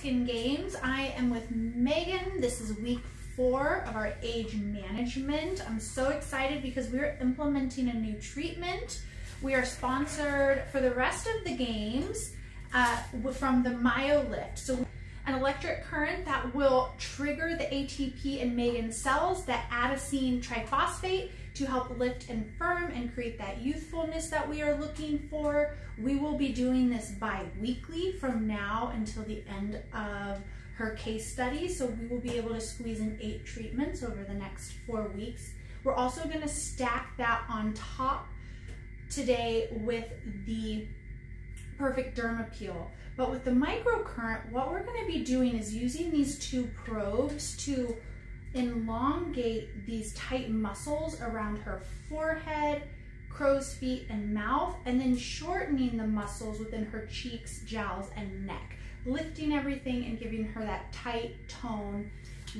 Skin Games. I am with Megan. This is week four of our age management. I'm so excited because we're implementing a new treatment. We are sponsored for the rest of the games uh, from the MyoLift. So an electric current that will trigger the ATP in Megan's cells, that adenosine triphosphate, to help lift and firm and create that youthfulness that we are looking for. We will be doing this bi-weekly from now until the end of her case study. So we will be able to squeeze in eight treatments over the next four weeks. We're also gonna stack that on top today with the perfect derma peel. But with the microcurrent, what we're gonna be doing is using these two probes to elongate these tight muscles around her forehead, crow's feet, and mouth, and then shortening the muscles within her cheeks, jowls, and neck, lifting everything and giving her that tight tone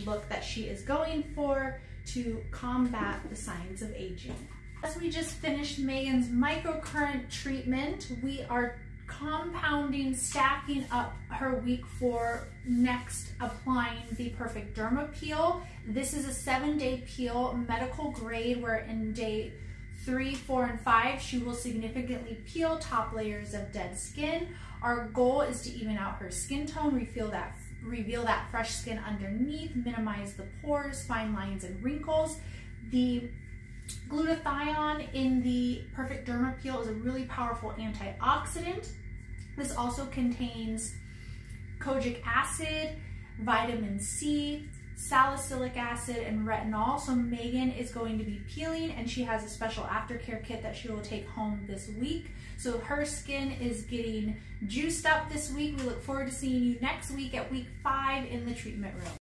look that she is going for to combat the signs of aging. As we just finished Megan's microcurrent treatment, we are compounding, stacking up her week four, next applying the Perfect Derma Peel. This is a seven day peel, medical grade, where in day three, four, and five, she will significantly peel top layers of dead skin. Our goal is to even out her skin tone, reveal that, reveal that fresh skin underneath, minimize the pores, fine lines, and wrinkles. The Glutathione in the Perfect Derma Peel is a really powerful antioxidant. This also contains kojic acid, vitamin C, salicylic acid, and retinol. So Megan is going to be peeling and she has a special aftercare kit that she will take home this week. So her skin is getting juiced up this week. We look forward to seeing you next week at week five in the treatment room.